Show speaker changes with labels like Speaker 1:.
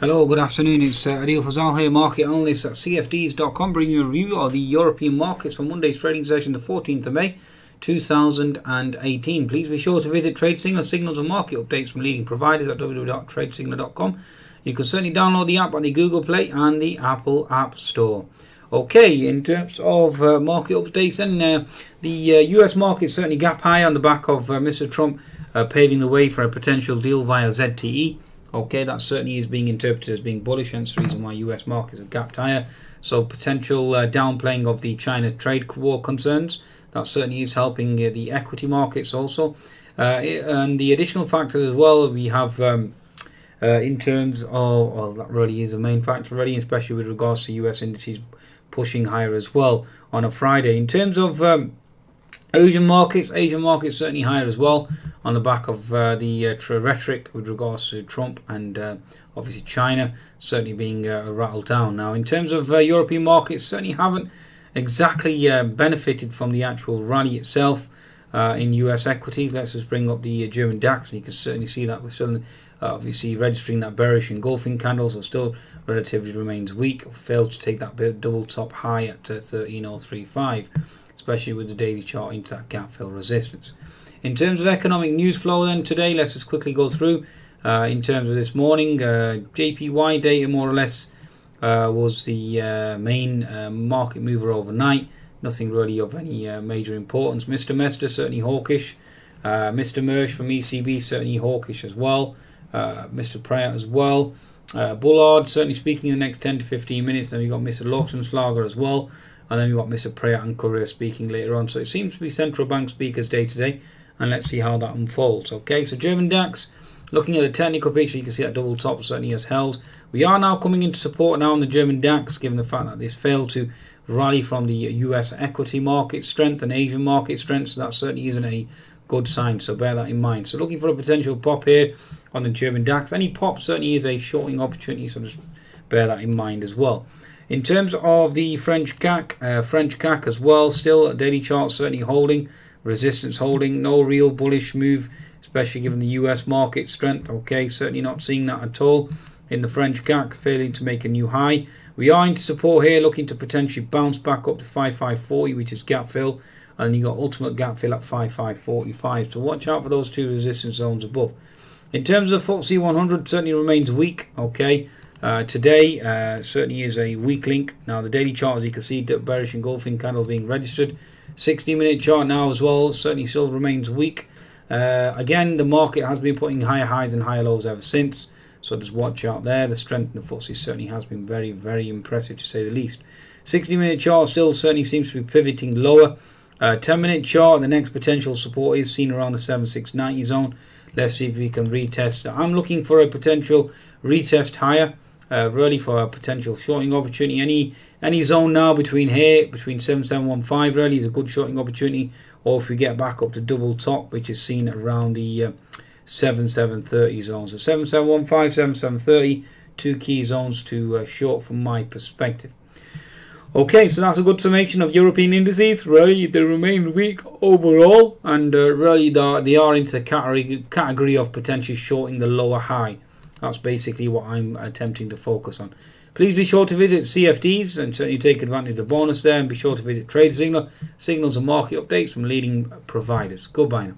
Speaker 1: Hello, good afternoon. It's uh, Adil Fazal here, market analyst at CFDs.com, bringing you a review of the European markets for Monday's trading session, the 14th of May 2018. Please be sure to visit TradeSignal signals and market updates from leading providers at www.tradesignal.com. You can certainly download the app on the Google Play and the Apple App Store. Okay, in terms of uh, market updates, then uh, the uh, US market certainly gap high on the back of uh, Mr. Trump uh, paving the way for a potential deal via ZTE. Okay, that certainly is being interpreted as being bullish, hence the reason why US markets have gapped higher. So potential uh, downplaying of the China trade war concerns that certainly is helping uh, the equity markets also. Uh, and the additional factor as well, we have um, uh, in terms of well, that really is the main factor, really, especially with regards to US indices pushing higher as well on a Friday. In terms of um, Asian markets, Asian markets certainly higher as well on the back of uh, the uh, rhetoric with regards to Trump and uh, obviously China certainly being uh, rattled down. Now, in terms of uh, European markets, certainly haven't exactly uh, benefited from the actual rally itself in US equities. Let's just bring up the German DAX, and you can certainly see that we're still obviously registering that bearish engulfing candle, so still relatively remains weak. Failed to take that double top high at 13035 especially with the daily chart into that gap fill resistance. In terms of economic news flow, then today, let's just quickly go through. Uh, in terms of this morning, uh, JPY data more or less uh, was the uh, main uh, market mover overnight. Nothing really of any uh, major importance. Mr. Mester certainly hawkish. Mr. Mersch from ECB certainly hawkish as well. Mr. Praet as well. Uh, Bullard certainly speaking in the next 10 to 15 minutes. Then we've got Mr. Lautenschlager as well. And then we've got Mr. Praet and Cœuré speaking later on. So it seems to be central bank speakers day to day. And let's see how that unfolds. Okay, so German DAX, looking at the technical picture, you can see that double top certainly has held. We are now coming into support now on the German DAX, given the fact that this failed to rally from the US equity market strength and Asian market strength. So that certainly isn't a good sign. So bear that in mind. So looking for a potential pop here on the German DAX. Any pop certainly is a shorting opportunity. So just bear that in mind as well. In terms of the French CAC, uh, French CAC as well, still a daily chart certainly holding, resistance holding, no real bullish move, especially given the US market strength. Okay, certainly not seeing that at all in the French CAC, failing to make a new high. We are into support here, looking to potentially bounce back up to 5540, which is gap fill, and you got ultimate gap fill at 5545. So watch out for those two resistance zones above. In terms of the FTSE 100, certainly remains weak. Okay, uh, today uh, certainly is a weak link. Now the daily chart, as you can see, bearish engulfing candle being registered. 60 minute chart now as well certainly still remains weak. Uh, again, the market has been putting higher highs and higher lows ever since. So just watch out there. The strength in the FTSE certainly has been very, very impressive to say the least. 60 minute chart still certainly seems to be pivoting lower. Uh, 10 minute chart, the next potential support is seen around the 7690 zone. Let's see if we can retest. I'm looking for a potential retest higher uh, really for a potential shorting opportunity. Any any zone now between here, between 7715 really is a good shorting opportunity. Or if we get back up to double top, which is seen around the uh, 7730 zone. So 7715, 7730, two key zones to uh, short from my perspective. Okay, so that's a good summation of European indices. Really, they remain weak overall, and uh, really they are into the category, category of potentially shorting the lower high. That's basically what I'm attempting to focus on. Please be sure to visit CFDs and certainly take advantage of the bonus there and be sure to visit Trade Signal, signals and market updates from leading providers. Goodbye now.